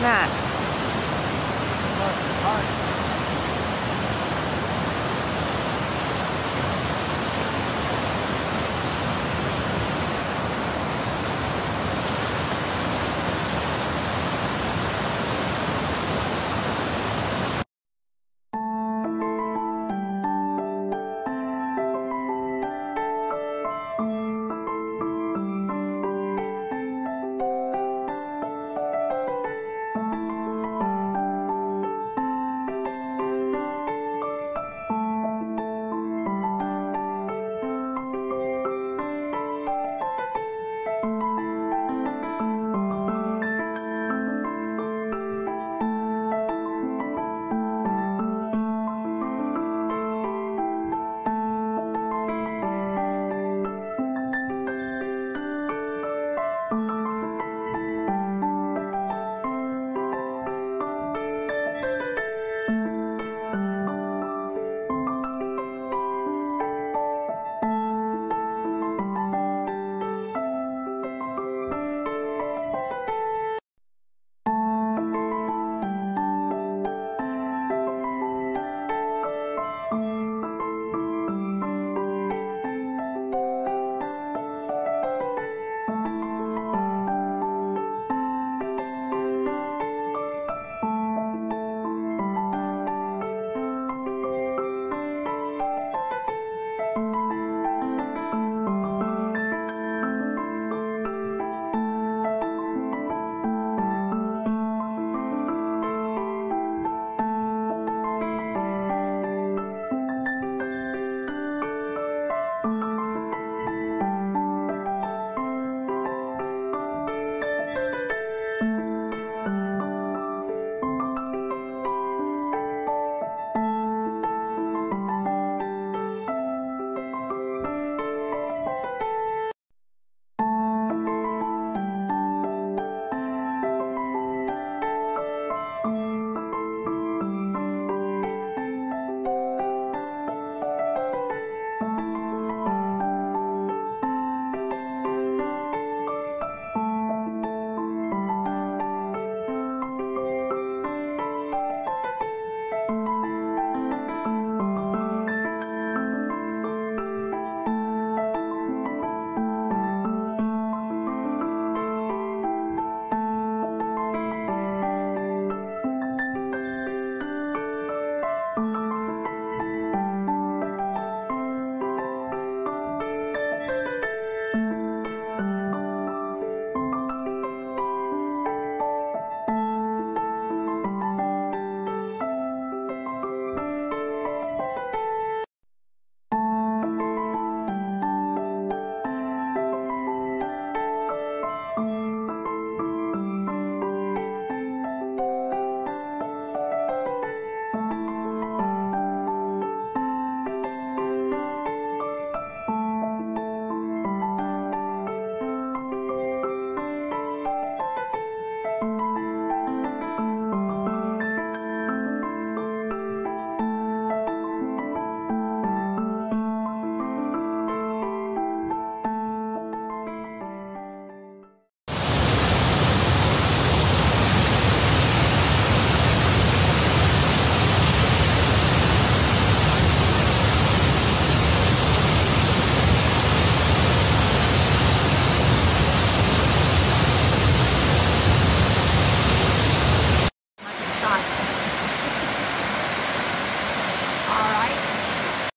not.